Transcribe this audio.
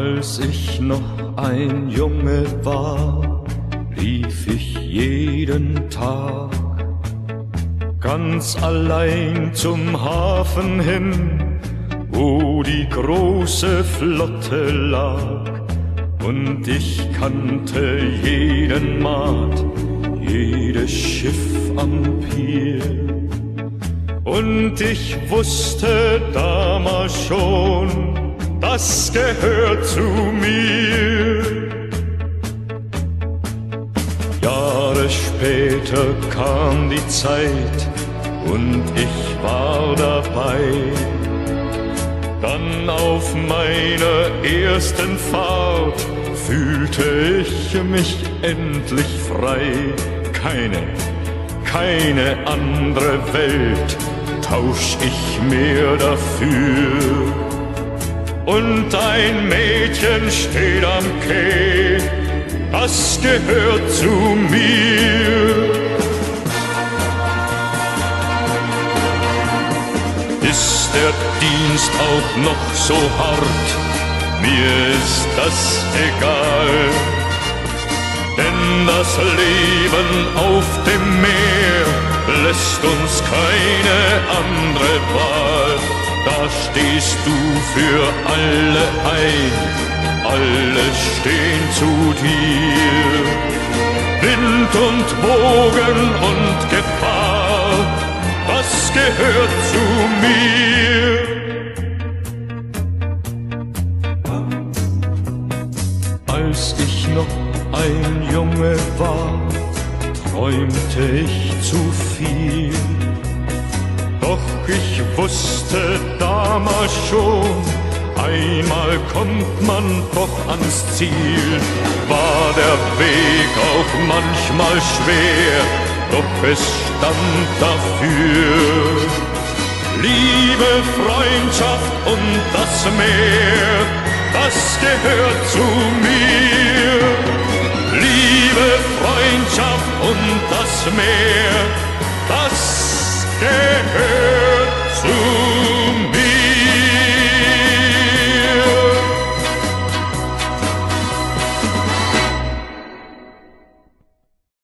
Als ich noch ein Junge war, lief ich jeden Tag ganz allein zum Hafen hin, wo die große Flotte lag. Und ich kannte jeden Maat, jedes Schiff am Pier. Und ich wusste damals schon, das gehört zu mir. Jahre später kam die Zeit und ich war dabei. Dann auf meiner ersten Fahrt fühlte ich mich endlich frei. Keine, keine andere Welt tausch ich mehr dafür und ein Mädchen steht am Quai, das gehört zu mir. Ist der Dienst auch noch so hart, mir ist das egal. Denn das Leben auf dem Meer lässt uns keine andere Wahl stehst du für alle ein, alle stehen zu dir. Wind und Bogen und Gefahr, das gehört zu mir. Als ich noch ein Junge war, träumte ich zu viel doch ich wusste damals schon, einmal kommt man doch ans Ziel. War der Weg auch manchmal schwer, doch es stand dafür. Liebe, Freundschaft und das Meer, das gehört zu mir. Liebe, Freundschaft und das Meer, das Stelle zu.